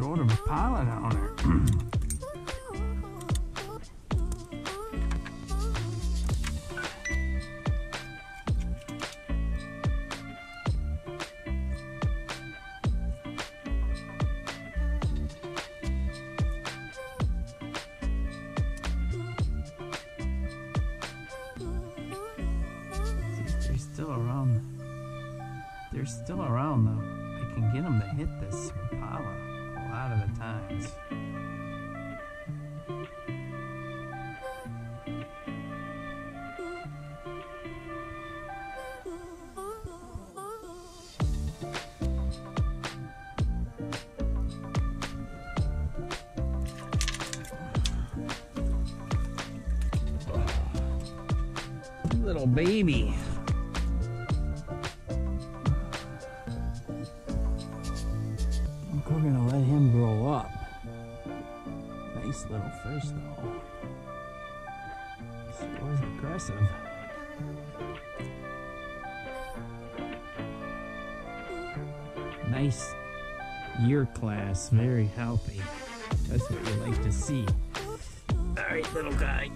throw the Rapala down there. They're still around. They're still around though. I can get them to hit this Rapala a lot of the times. Little baby. Little fish though. He was aggressive. Nice year class, very healthy. That's what you like to see. Alright, little guy.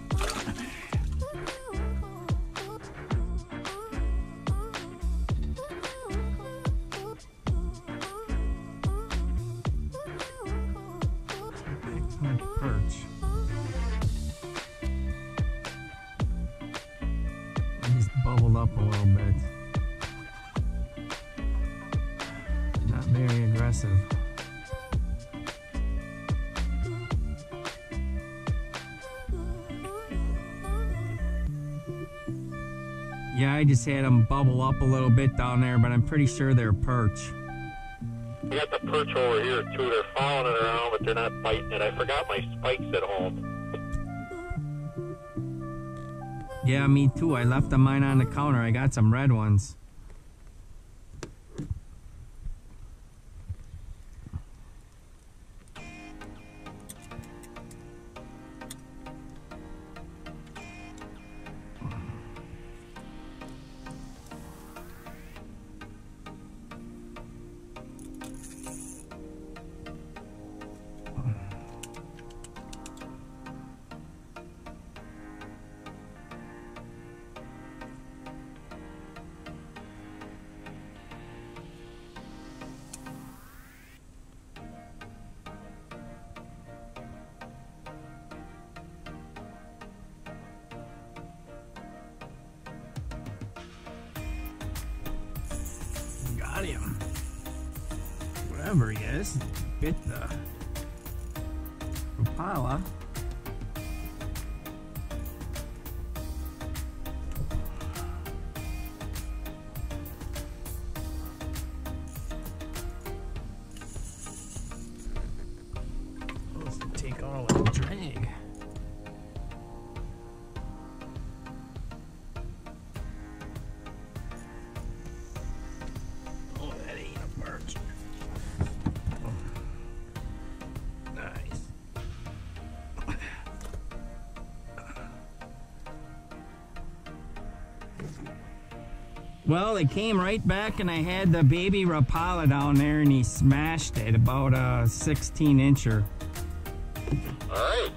Yeah, I just had them bubble up a little bit down there, but I'm pretty sure they're perch. We got the perch over here too. They're following it around, but they're not biting it. I forgot my spikes at home. Yeah, me too. I left the mine on the counter. I got some red ones. Bit the Rapala. Well, it came right back, and I had the baby Rapala down there, and he smashed it about a 16 incher. All right.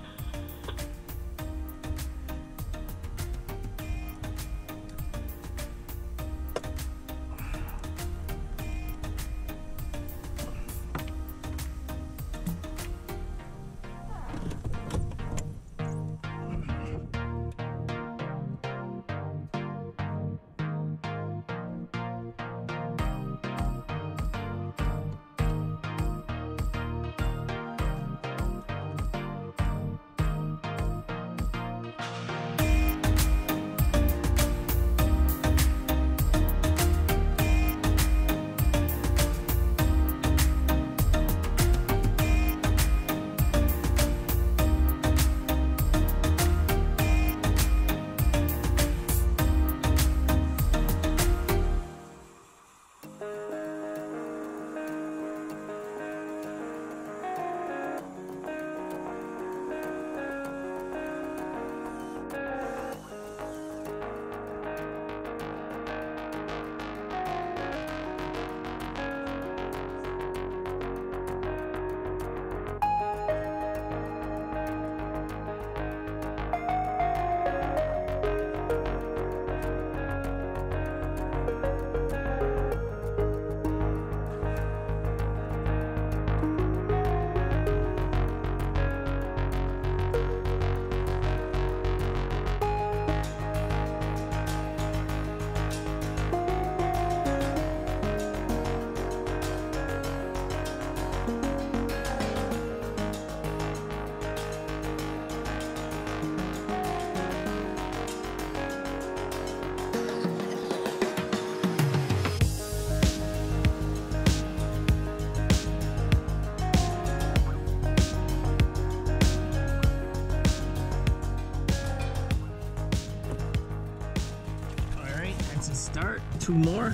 Two more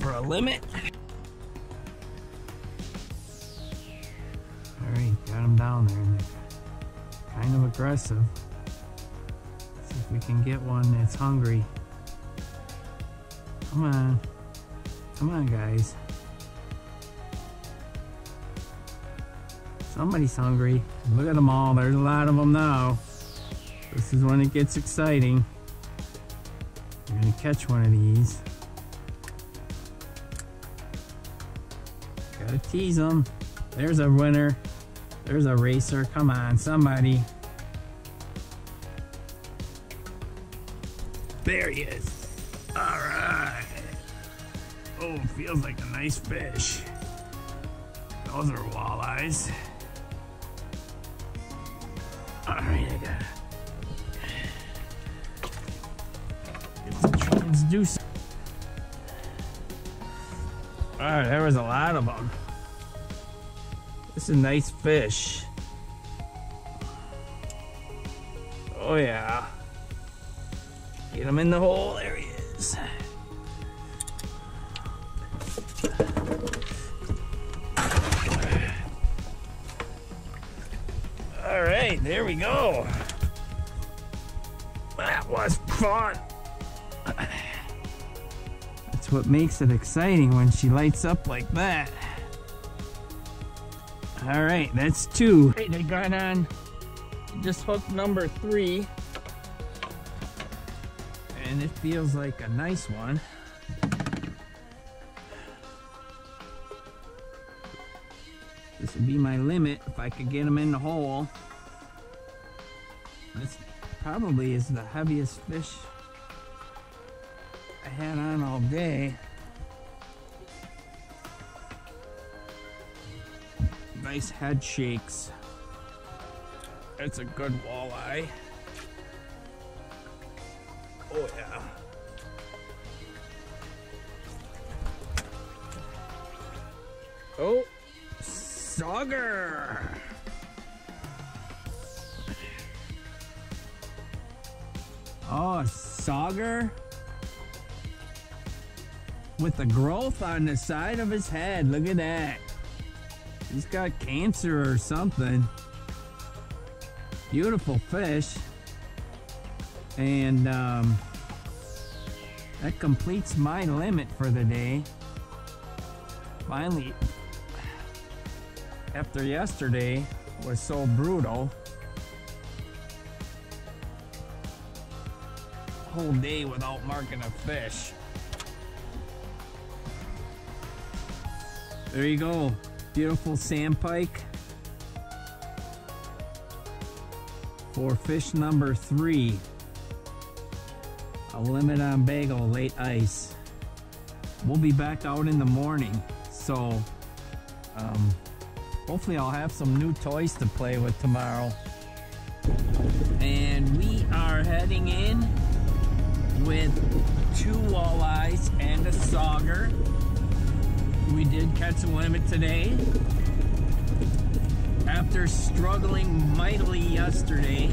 for a limit. All right, got them down there. Kind of aggressive. See if we can get one that's hungry. Come on. Come on, guys. Somebody's hungry. Look at them all. There's a lot of them now. This is when it gets exciting. You're gonna catch one of these. Gotta tease them. There's a winner. There's a racer. Come on, somebody. There he is. All right. Oh, feels like a nice fish. Those are walleyes. All right, I got it. Let's do some. All right, there was a lot of them. This is a nice fish. Oh yeah. Get him in the hole. There he is. All right, there we go. That was fun. That's what makes it exciting when she lights up like that. All right, that's two. Right, I got on just hook number three. And it feels like a nice one. This would be my limit if I could get them in the hole. This probably is the heaviest fish had on all day. Nice head shakes. It's a good walleye. Oh yeah. Oh, Sauger. Oh, Sauger with the growth on the side of his head. Look at that. He's got cancer or something. Beautiful fish. And um, that completes my limit for the day. Finally, after yesterday was so brutal, whole day without marking a fish. There you go. Beautiful sandpike. For fish number three. A limit on Bago, late ice. We'll be back out in the morning. So, um, hopefully I'll have some new toys to play with tomorrow. And we are heading in with two walleyes and a sauger. We did catch a limit today. After struggling mightily yesterday.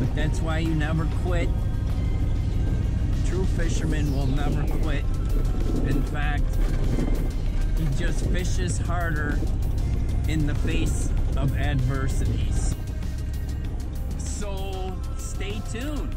But that's why you never quit. True fishermen will never quit. In fact, he just fishes harder in the face of adversities. So stay tuned.